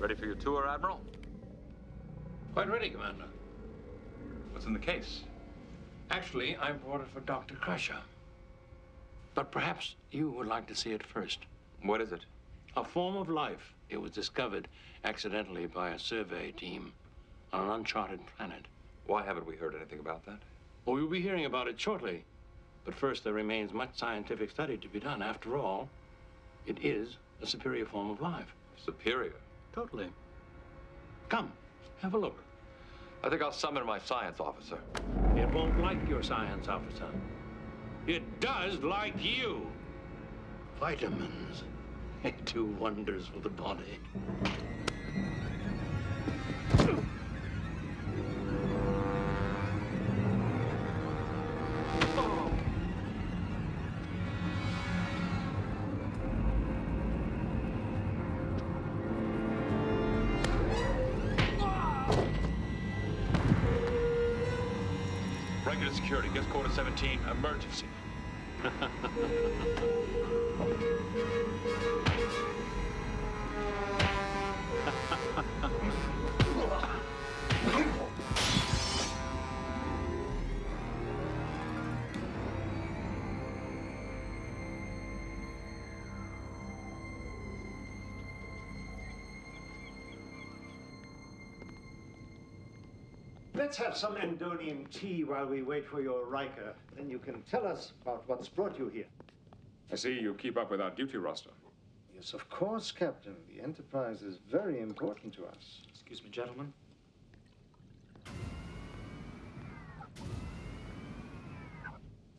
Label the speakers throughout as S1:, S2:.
S1: Ready for your tour, Admiral?
S2: Quite ready, Commander.
S1: What's in the case?
S2: Actually, I brought it for Dr. Crusher. But perhaps you would like to see it first.
S1: What is it?
S2: A form of life. It was discovered accidentally by a survey team on an uncharted planet.
S1: Why haven't we heard anything about that?
S2: Well, we'll be hearing about it shortly. But first, there remains much scientific study to be done. After all, it is a superior form of life.
S1: Superior?
S2: Totally. Come, have a look.
S1: I think I'll summon my science officer.
S2: It won't like your science officer. It does like you. Vitamins. They do wonders for the body.
S1: Regular security, guest quarter 17, emergency.
S3: Let's have some Endonium tea while we wait for your Riker. Then you can tell us about what's brought you here.
S4: I see you keep up with our duty roster.
S3: Yes, of course, Captain. The Enterprise is very important to us.
S5: Excuse me, gentlemen.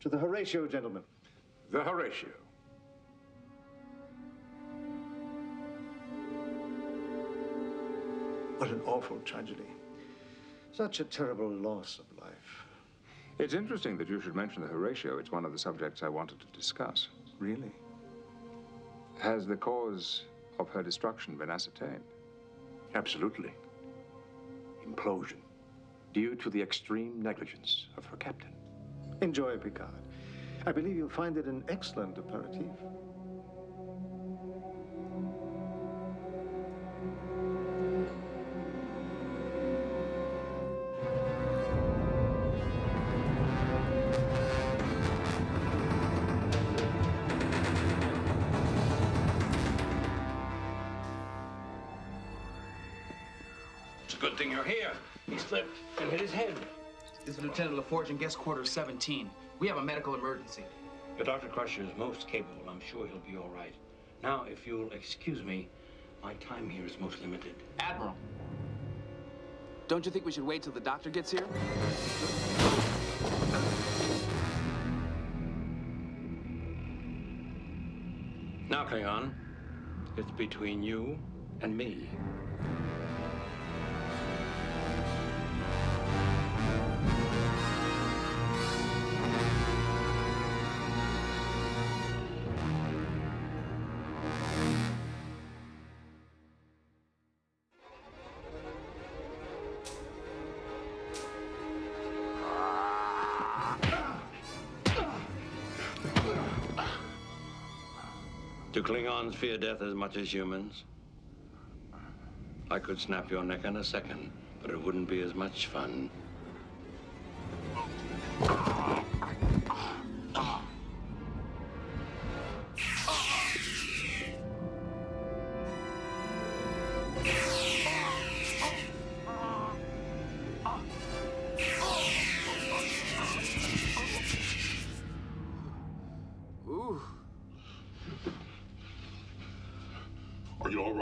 S3: To the Horatio, gentlemen.
S4: The Horatio.
S3: What an awful tragedy. Such a terrible loss of life.
S4: It's interesting that you should mention the Horatio. It's one of the subjects I wanted to discuss.
S3: Really?
S4: Has the cause of her destruction been ascertained?
S6: Absolutely. Implosion. Due to the extreme negligence of her captain.
S3: Enjoy, Picard. I believe you'll find it an excellent aperitif.
S2: Good thing you're here. He slipped and hit his head.
S5: This is Lieutenant LaForge in guest quarter 17. We have a medical emergency.
S2: But Dr. Crusher is most capable. I'm sure he'll be all right. Now, if you'll excuse me, my time here is most limited.
S5: Admiral. Don't you think we should wait till the doctor gets here?
S2: Now, Klingon, it's between you and me. Do Klingons fear death as much as humans? I could snap your neck in a second, but it wouldn't be as much fun.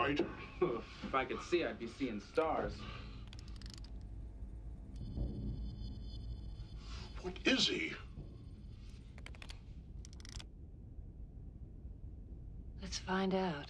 S7: Are you all right?
S5: if I could see, I'd be seeing stars.
S7: What is he?
S8: Let's find out.